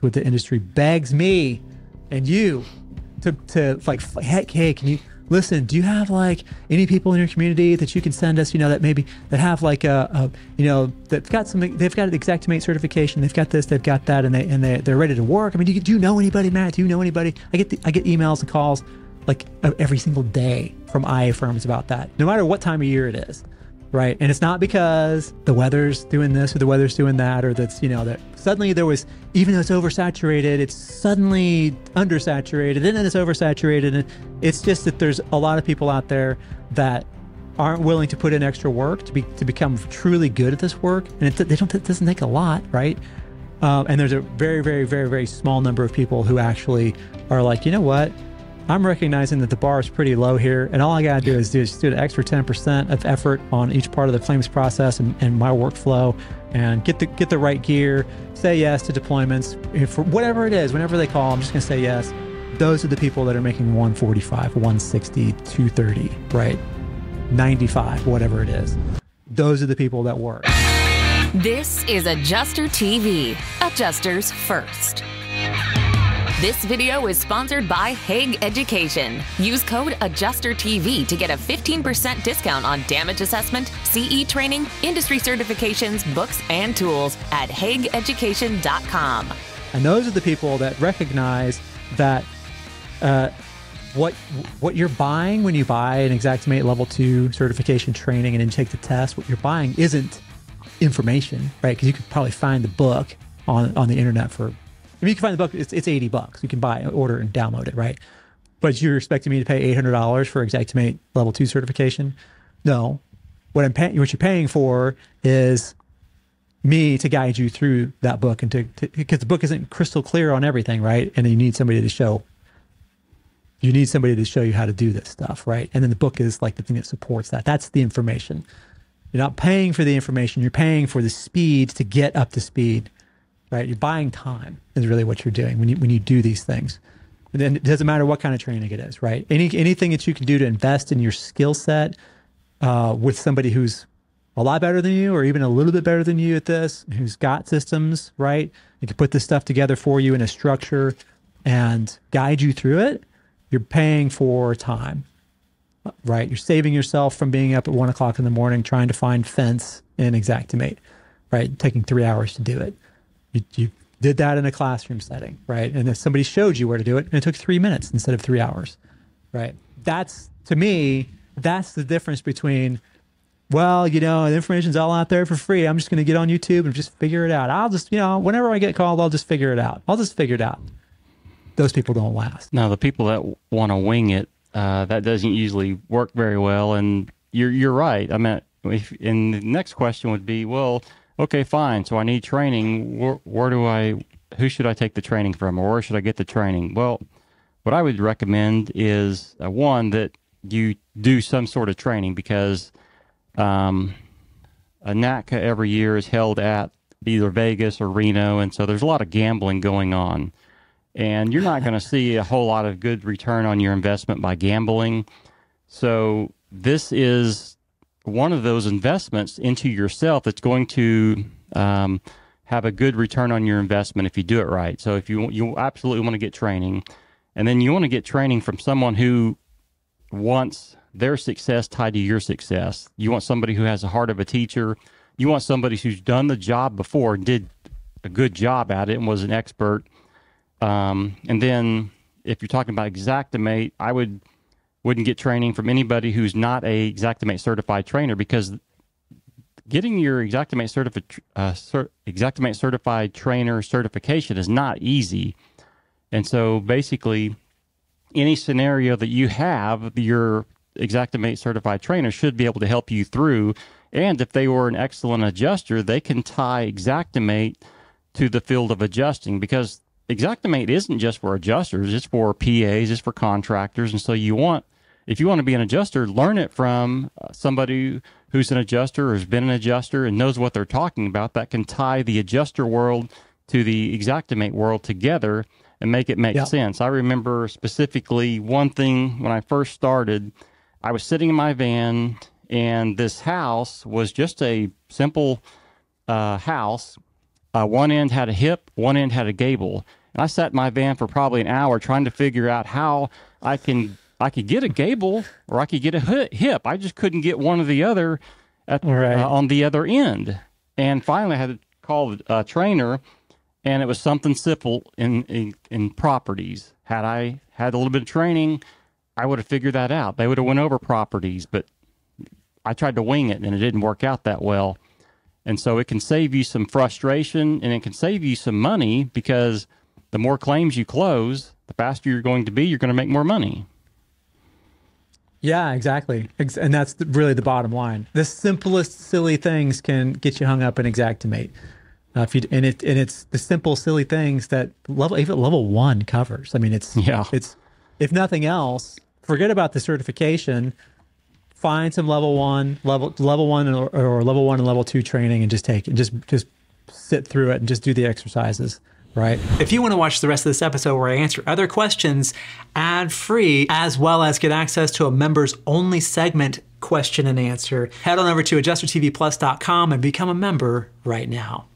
what the industry begs me and you to, to like, heck, hey, can you listen, do you have like any people in your community that you can send us, you know, that maybe that have like a, a you know, that got something, they've got an Xactimate certification, they've got this, they've got that, and they, and they, they're ready to work. I mean, do you, do you know anybody, Matt? Do you know anybody? I get, the, I get emails and calls like every single day from IA firms about that, no matter what time of year it is right? And it's not because the weather's doing this or the weather's doing that, or that's, you know, that suddenly there was, even though it's oversaturated, it's suddenly undersaturated and then it's oversaturated. And it's just that there's a lot of people out there that aren't willing to put in extra work to be to become truly good at this work. And it, they don't, it doesn't take a lot, right? Um, and there's a very, very, very, very small number of people who actually are like, you know what? I'm recognizing that the bar is pretty low here, and all I got to do is do, is do an extra 10% of effort on each part of the claims process and, and, my workflow, and get the get the right gear. Say yes to deployments for whatever it is. Whenever they call, I'm just to say yes. Those are the people that are making 145, 160, 230, right? 95, whatever it is. Those are the people that work. This is Adjuster TV. Adjusters first. This video is sponsored by Haag Education. Use code AdjusterTV to get a 15% discount on damage assessment, CE training, industry certifications, books, and tools at haageducation.com. And those are the people that recognize that uh, what what you're buying when you buy an Xactimate Level 2 certification training and then take the test, what you're buying isn't information, right? Because you could probably find the book on, on the internet for I mean, you can find the book. It's, it's 80 bucks. You can buy, order, and download it, right? But you're expecting me to pay $800 for Xactimate Level 2 certification? No. What I'm what you're paying for is me to guide you through that book and to, because the book isn't crystal clear on everything, right? And you need somebody to show you need somebody to show you how to do this stuff, right? And then the book is like the thing that supports that. That's the information. You're not paying for the information, you're paying for the speed to get up to speed right? You're buying time is really what you're doing when you when you do these things. And then it doesn't matter what kind of training it is, right? Any anything that you can do to invest in your skill set uh, with somebody who's a lot better than you, or even a little bit better than you at this, who's got systems, right? They can put this stuff together for you in a structure and guide you through it. You're paying for time, right? You're saving yourself from being up at one o'clock in the morning trying to find fence in Xactimate, right? Taking three hours to do it. You, you did that in a classroom setting, right? And if somebody showed you where to do it, and it took three minutes instead of three hours, right? That's to me, that's the difference between, well, you know, the information's all out there for free. I'm just going to get on YouTube and just figure it out. I'll just, you know, whenever I get called, I'll just figure it out. I'll just figure it out. Those people don't last. Now, the people that want to wing it, uh, that doesn't usually work very well. And you're you're right. I mean, if, and the next question would be, well, okay, fine. So I need training. Where, where do I, who should I take the training from or where should I get the training? Well, what I would recommend is uh, one that you do some sort of training because um, a NATCA every year is held at either Vegas or Reno. And so there's a lot of gambling going on. And you're not going to see a whole lot of good return on your investment by gambling. So this is one of those investments into yourself that's going to um, have a good return on your investment if you do it right. So if you you absolutely want to get training, and then you want to get training from someone who wants their success tied to your success. You want somebody who has a heart of a teacher. You want somebody who's done the job before and did a good job at it and was an expert. Um, and then if you're talking about Xactimate, I would wouldn't get training from anybody who's not a Xactimate certified trainer because getting your Xactimate, certifi- uh, cert- Xactimate certified trainer certification is not easy. And so basically, any scenario that you have, your Xactimate certified trainer should be able to help you through. And if they were an excellent adjuster, they can tie Xactimate to the field of adjusting because Xactimate isn't just for adjusters, it's for PAs, it's for contractors. And so you want if you want to be an adjuster, learn it from uh, somebody who's an adjuster or has been an adjuster and knows what they're talking about that can tie the adjuster world to the Xactimate world together and make it make yep. sense. I remember specifically one thing when I first started, I was sitting in my van and this house was just a simple uh, house Uh, one end had a hip, one end had a gable. And I sat in my van for probably an hour trying to figure out how I can I could get a gable or I could get a hip. I just couldn't get one or the other at, Right. uh, on the other end. And finally, I had to call a trainer, and it was something simple in, in in properties. Had I had a little bit of training, I would have figured that out. They would have went over properties, but I tried to wing it, and it didn't work out that well. And so it can save you some frustration, and it can save you some money because the more claims you close, the faster you're going to be. You're going to make more money. Yeah, exactly. And that's really the bottom line. The simplest silly things can get you hung up in Xactimate. Uh, if you and it and it's the simple silly things that level even level one covers. I mean, it's Yeah. It's if nothing else, forget about the certification. Find some level one, level level one or, or level one and level two training, and just take it. Just just sit through it and just do the exercises. Right. If you want to watch the rest of this episode where I answer other questions ad free, as well as get access to a members only segment question and answer, head on over to adjustertvplus.com and become a member right now.